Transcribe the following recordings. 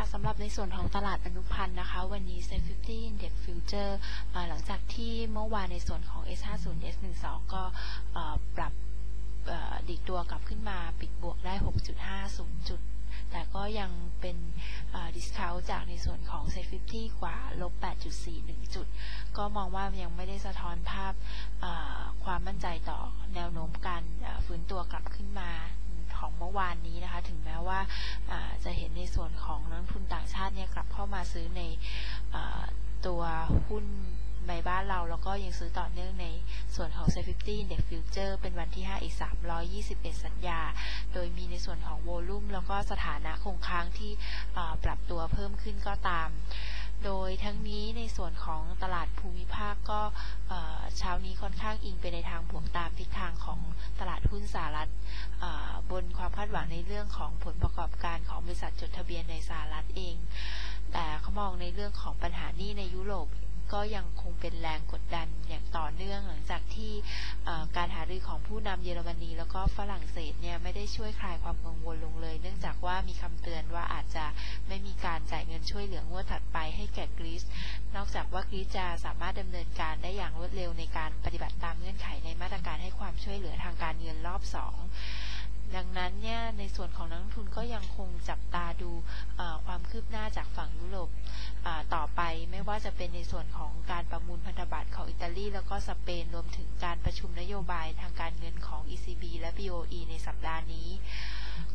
ค่ะสำหรับในส่วนของตลาดอนุพันธ์นะคะ วันนี้ s e 50 Index Future เอ่อหลังจากที่เมื่อวานในส่วนของ S50 S12 ก็เอ่อปรับดีดตัวกลับขึ้นมาปิดบวกได้ 6.50 จุด แต่ก็ยังเป็นดิสคาวจากในส่วนของ s e 50กว่าลบ 8.41 จุด ก็มองว่ายังไม่ได้สะท้อนภาพความมั่นใจต่อแนวโน้มการฟื้นตัวกลับขึ้นมา ของเมื่อวานนี้นะคะ ถึงแม้ว่าจะเห็นในส่วนของนักทุนต่างชาติเนี่ยกลับเข้ามาซื้อในอตัวหุ้นในบ้านเราแล้วก็ยังซื้อต่อเนื่องในส่วนของ s e 50 Index Future เป็นวันที่ 5 อีก 321 สัญญา โดยมีในส่วนของโวลุ่มแล้วก็สถานะคงค้างที่ปรับตัวเพิ่มขึ้นก็ตาม โดยทั้งนี้ในส่วนของตลาดภูมิภาคก็เช้านี้ค่อนข้างอิงไปในทางบวกตามทิศทางของตลาดหุ้นสหรัฐบนความคาดหวังในเรื่องของผลประกอบการของบริษัทจดทะเบียนในสหรัฐเอง แต่เขามองในเรื่องของปัญหานี้ในยุโรป ก็ยังคงเป็นแรงกดดันอย่างต่อเนื่องหลังจากที่การหารือของผู้นำเยอรมนีแล้วก็ฝรั่งเศสเนี่ยไม่ได้ช่วยคลายความกังวลลงเลย เนื่องจากว่ามีคำเตือนว่าอาจจะไม่มีการจ่ายเงินช่วยเหลืองวดถัดไปให้แก่กรีซนอกจากว่ากรีซจะสามารถดำเนินการได้อย่างรวดเร็วในการปฏิบัติตามเงื่อนไขในมาตรการให้ความช่วยเหลือทางการเงินรอบสองดังนั้นเนี่ยในส่วนของนักลงทุนก็ยังคงจับตาดูความคืบหน้าจากฝั่งยุโรปต่อไป ว่าจะเป็นในส่วนของการประมูลพันธบัตรของอิตาลีแล้วก็สเปนรวมถึงการประชุมนโยบายทางการเงินของ ECB และ BOE ในสัปดาห์นี้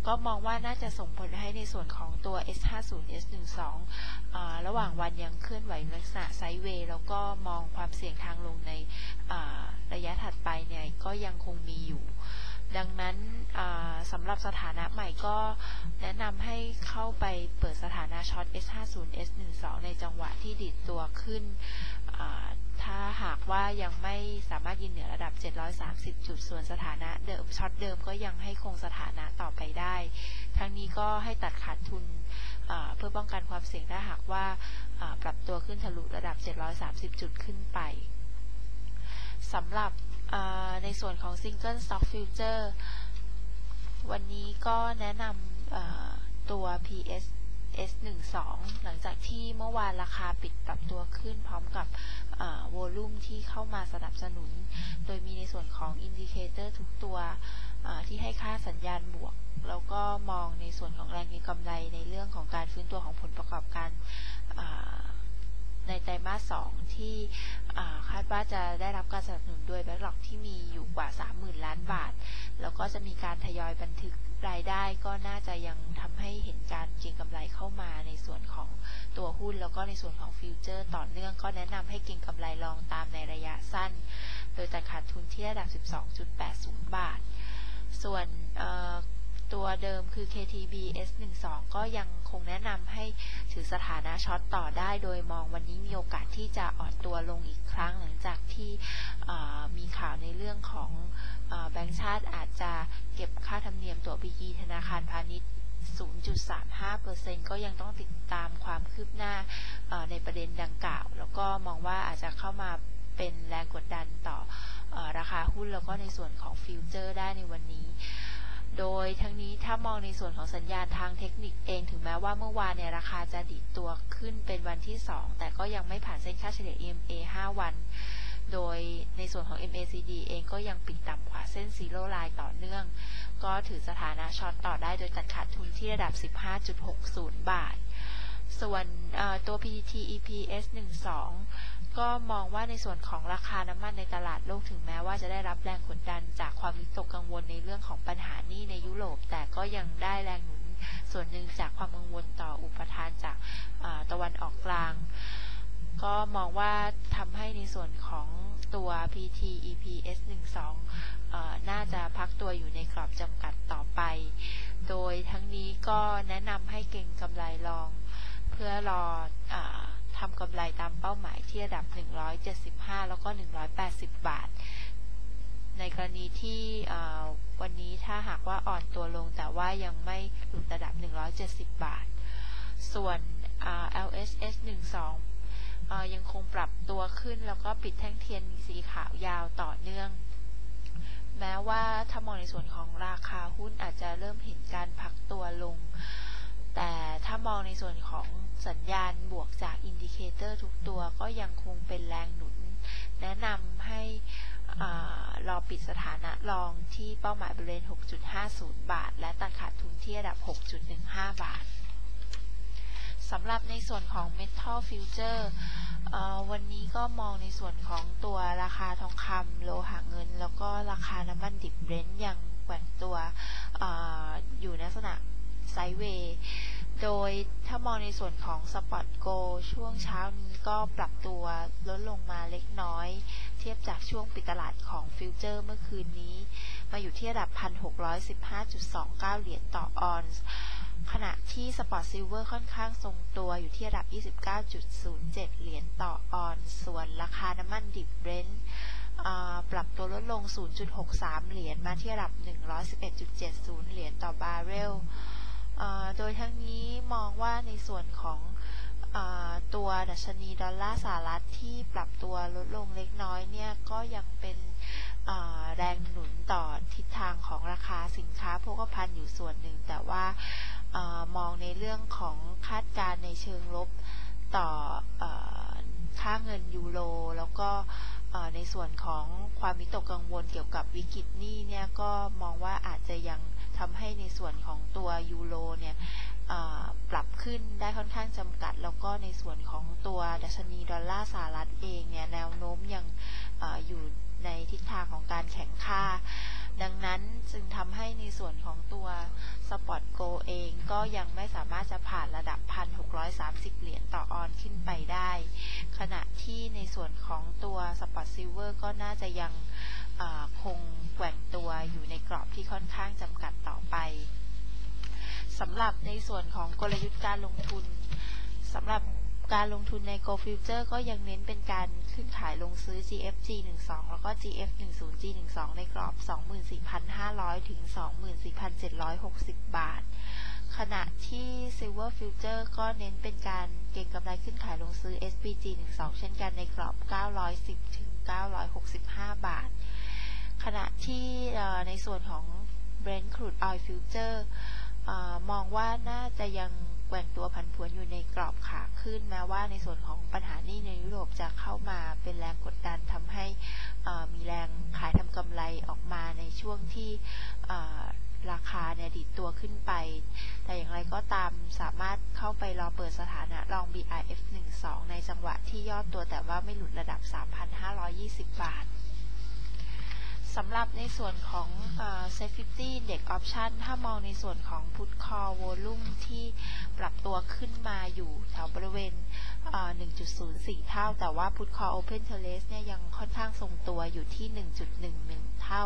ก็มองว่าน่าจะส่งผลให้ในส่วนของตัว S50 S12 ระหว่างวันยังเคลื่อนไหวลักษณะไซด์เวย์แล้วก็มองความเสี่ยงทางลงในระยะถัดไปเนี่ยก็ยังคงมีอยู่ ดังนั้นสำหรับสถานะใหม่ก็แนะนำให้เข้าไปเปิดสถานะช็อต S50 S12 ในจังหวะที่ดิดตัวขึ้น ถ้าหากว่ายังไม่สามารถยืนเหนือระดับ 730 จุดส่วนสถานะเดิมช็อตเดิมก็ยังให้คงสถานะต่อไปได้ ทั้งนี้ก็ให้ตัดขาดทุนเพื่อป้องกันความเสี่ยงถ้าหากว่าปรับตัวขึ้นทะลุระดับ 730 จุดขึ้นไปสำหรับ ในส่วนของ Single Stock Future วันนี้ก็แนะนำตัว PS H12 หลังจากที่เมื่อวานราคาปิดปรับตัวขึ้นพร้อมกับ volume ที่เข้ามาสนับสนุน โดยมีในส่วนของ indicator ทุกตัวที่ให้ค่าสัญญาณบวก แล้วก็มองในส่วนของแรงเก็งกำไรในเรื่องของการฟื้นตัวของผลประกอบการ ไตรมาส 2 ที่คาดว่าจะได้รับการสนับสนุนด้วย backlog ที่มีอยู่กว่า 30,000 ล้านบาท แล้วก็จะมีการทยอยบันทึกรายได้ก็น่าจะยังทำให้เห็นการเก็งกำไรเข้ามาในส่วนของตัวหุ้น แล้วก็ในส่วนของ Future ต่อเนื่องก็แนะนำให้เก็งกำไร Long ตามในระยะสั้น โดยตัดขาดทุนที่ระดับ 12.80 บาท ส่วน ตัวเดิมคือ KTB S12 ก็ยังคงแนะนำให้ถือสถานะช็อตต่อได้ โดยมองวันนี้มีโอกาสที่จะอ่อนตัวลงอีกครั้งหลังจากที่มีข่าวในเรื่องของอแบงก์ชาติอาจจะเก็บค่าธรรมเนียมตัว BG ธนาคารพาณิชย์ 0.35%ก็ยังต้องติดตามความคืบหน้าในประเด็นดังกล่าว แล้วก็มองว่าอาจจะเข้ามาเป็นแรงกดดันต่อราคาหุ้นแล้วก็ในส่วนของ Future ได้ในวันนี้ โดยทั้งนี้ถ้ามองในส่วนของสัญญาณทางเทคนิคเองถึงแม้ว่าเมื่อวานเนี่ยราคาจะดีดตัวขึ้นเป็นวันที่ 2 แต่ก็ยังไม่ผ่านเส้นค่าเฉลี่ย EMA 5 วัน โดยในส่วนของ MACD เองก็ยังปิดต่ำกว่าเส้น zero line ต่อเนื่อง ก็ถือสถานะ Short ต่อได้โดยตัดขาดทุนที่ระดับ 15.60 บาท ส่วนตัว PTT EPS 12 ก็มองว่าในส่วนของราคาน้ำมันในตลาดโลกถึงแม้ว่าจะได้รับแรงกดดันจากความวิตกกังวลในเรื่องของปัญหานี้ในยุโรป แต่ก็ยังได้แรงหนุนส่วนหนึ่งจากความกังวลต่ออุปทานจากตะวันออกกลาง ก็มองว่าทำให้ในส่วนของตัว PT EPS 12เอ่อน่าจะพักตัวอยู่ในกรอบจำกัดต่อไป โดยทั้งนี้ก็แนะนำให้เก่งกำไรลอง เพื่อรออ ทำกำไรตามเป้าหมายที่ระดับ 175 แล้วก็ 180 บาท ในกรณีที่วันนี้ถ้าหากว่าอ่อนตัวลงแต่ว่ายังไม่หลุดระดับ 170 บาท ส่วน LSS 12 ยังคงปรับตัวขึ้นแล้วก็ปิดแท่งเทียนสีขาวยาวต่อเนื่อง แม้ว่าถ้ามองในส่วนของราคาหุ้นอาจจะเริ่มเห็นการพักตัวลง แต่ถ้ามองในส่วนของสัญญาณบวกจาก indicator ทุกตัวก็ยังคงเป็นแรงหนุน แนะนำให้รอปิดสถานะ Long ที่เป้าหมายบริเวณ 6.50 บาท และตัดขาดทุนที่ระดับ 6.15 บาทสำหรับในส่วนของ Metal Future วันนี้ก็มองในส่วนของตัวราคาทองคำโลหะเงิน แล้วก็ราคาน้ำมันดิบเบรนท์ยังแกว่งตัวอยู่ในลักษณะ sideway โดยถ้ามองในส่วนของ Spot Gold ช่วงเช้านี้ก็ปรับตัวลดลงมาเล็กน้อย เทียบจากช่วงปิดตลาดของ Future เมื่อคืนนี้ มาอยู่ที่ระดับ 1,615.29 เหรียญต่อออนซ์ขณะที่ Spot Silver ค่อนข้างทรงตัวอยู่ที่ระดับ 29.07 เหรียญต่อออนซ์ส่วนราคาน้ำมันดิบเบรนท์ปรับตัวลดลง 0.63 เหรียญมาที่ระดับ 111.70 เหรียญต่อบาร์เรล โดยทั้งนี้มองว่าในส่วนของตัวดัชนีดอลลาร์สหรัฐที่ปรับตัวลดลงเล็กน้อยเนี่ยก็ยังเป็นแรงหนุนต่อทิศทางของราคาสินค้าโภคภัณฑ์อยู่ส่วนหนึ่ง แต่ว่ามองในเรื่องของคาดการในเชิงลบต่ออค่าเงินยูโร แล้วก็ในส่วนของความวิตกกังวลเกี่ยวกับวิกฤตนี้เนี่ยก็มองว่าอาจจะยัง ทำให้ในส่วนของตัวยูโรเนี่ยปรับขึ้นได้ค่อนข้างจำกัด แล้วก็ในส่วนของตัวดัชนีดอลลาร์สหรัฐเองเนี่ยแนวโน้มยังออยู่ในทิศทางของการแข่งค่า ดังนั้นจึงทำให้ในส่วนของตัว Spot Go เองก็ยังไม่สามารถจะผ่านระดับ 1,630 เหรียญต่อออนขึ้นไปได้ ขณะที่ในส่วนของตัว Spot Silver ก็น่าจะยัง คงแกว่งตัวอยู่ในกรอบที่ค่อนข้างจำกัดต่อไปสำหรับในส่วนของกลยุทธ์การลงทุนสำหรับการลงทุนใน Go Future ก็ยังเน้นเป็นการขึ้นขายลงซื้อ GFG 12แล้วก็ GF 10 G 12ในกรอบ 24,500 ถึง 24,760 บาท ขณะที่ Silver Future ก็เน้นเป็นการเก็งกำไรขึ้นขายลงซื้อ SPG 12เช่นกันในกรอบ 910 ถึง 965 บาท ขณะที่ในส่วนของ Brent Crude Oil Future มองว่าน่าจะยังแกว่งตัวผันผวนอยู่ในกรอบขาขึ้นแม้ว่าในส่วนของปัญหานี้ในยุโรปจะเข้ามาเป็นแรงกดดันทำให้มีแรงขายทำกำไรออกมาในช่วงที่ราคาเนี่ยดิดตัวขึ้นไป แต่อย่างไรก็ตามสามารถเข้าไปรอเปิดสถานะลอง BIF 12ในจังหวะที่ย่อตัวแต่ว่าไม่หลุดระดับ 3,520 บาท สำหรับในส่วนของ safety index option ถ้ามองในส่วนของ put call volume ที่ปรับตัวขึ้นมาอยู่แถวบริเวณ 1.04 เท่า แต่ว่า put call open interest เนี่ยยังค่อนข้างทรงตัวอยู่ที่ 1.11 เท่า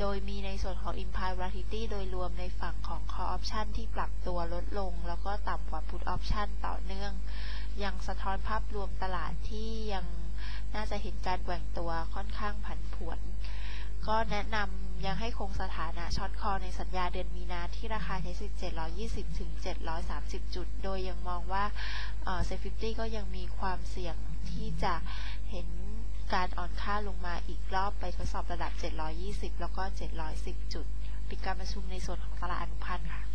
โดยมีในส่วนของ implied volatility โดยรวมในฝั่งของ call option ที่ปรับตัวลดลง แล้วก็ต่ำกว่า put option ต่อเนื่อง ยังสะท้อนภาพรวมตลาดที่ยังน่าจะเห็นการแกว่งตัวค่อนข้างผันผวน ก็แนะนำยังให้คงสถานะ Short Call ในสัญญาเดือนมีนาที่ราคาเทส720 ถึง 730 จุด โดยยังมองว่าเซฟฟิตี้ก็ยังมีความเสี่ยงที่จะเห็นการอ่อนค่าลงมาอีกรอบไปทดสอบระดับ 720 แล้วก็ 710 จุด ปิดการประชุมในส่วนของตลาดอนุพันธ์ค่ะ